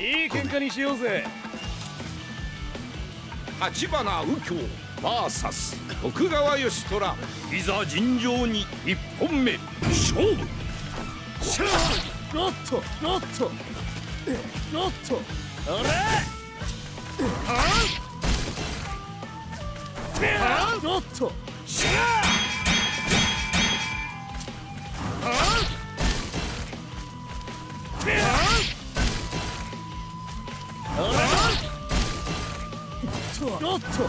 いい喧嘩にしようぜ。立花右京 VS 徳川義虎。いざ尋常に一本目。勝負。しゃあおっとおっとおっとあれ？はあ？おっとしゃあお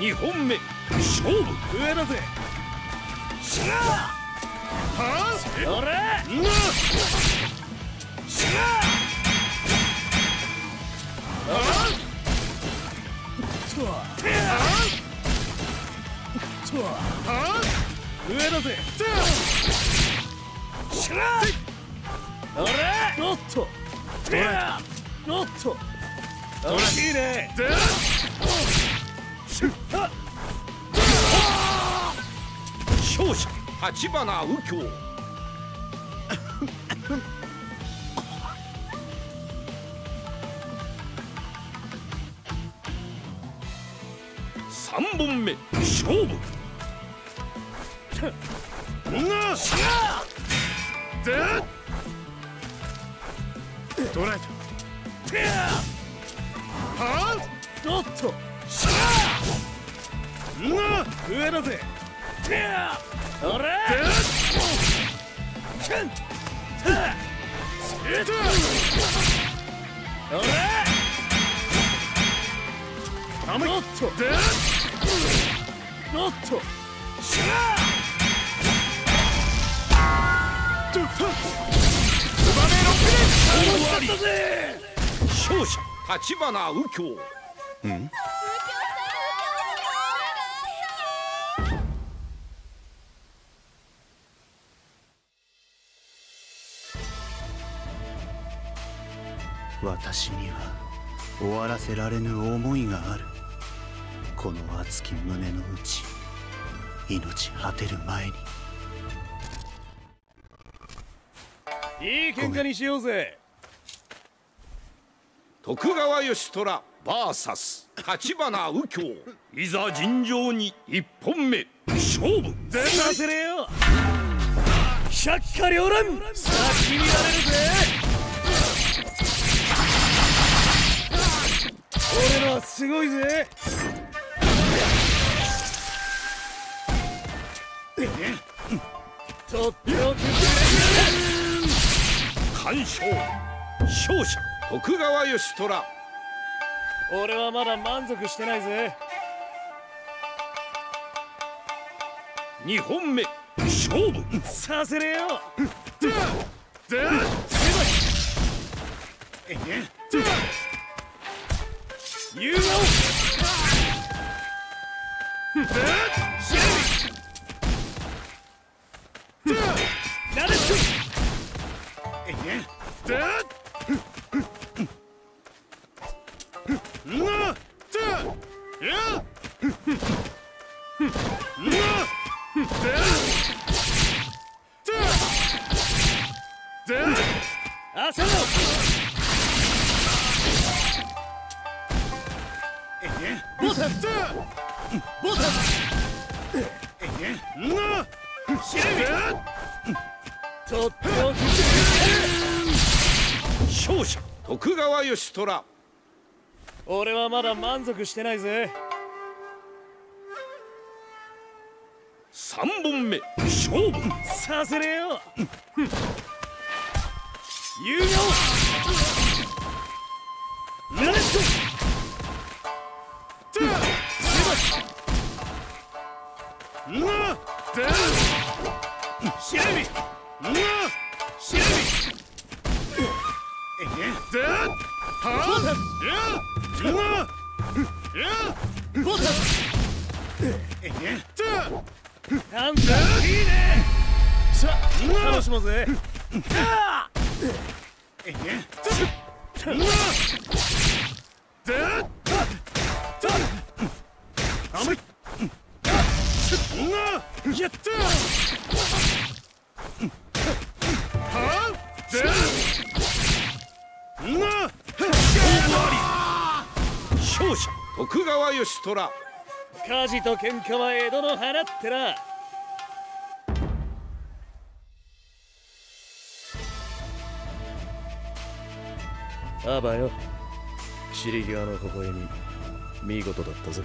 二本目。勝負上だぜ。しゃはああれなしゃあとはてやとはは上だぜ。しゃあれおっと。てやおっと。大きいね勝者立花右京。三本目勝負。なしゃで捉えた？はあおっとしゃな上だぜ。てやあれけん。たせたあれあめおっとでおっとしゃととつばめのプレッシャーだぜ勝者立花右京私には終わらせられぬ思いがある。この熱き胸の内命果てる前に。いい喧嘩にしようぜ。徳川義虎 VS 立花右京。いざ尋常に一本目。勝負。全させねえよ百花繚乱さあ気になれるぜすごいぜ。とっておき完勝勝者徳川義虎。俺はまだ満足してないぜ。二本目勝負。させねえよ。で言うよなる You Yeah! 勝者徳川義虎俺はまだ満足してないぜ3本目勝負させねえよ有料レッツゴーうわでシレビうわシレビえではやうわやボタえでなんだいいねさあ楽しもうぜ。えうわ徳川義虎。火事と喧嘩は江戸の花ってな。あばよ散り際の微笑み見事だったぜ。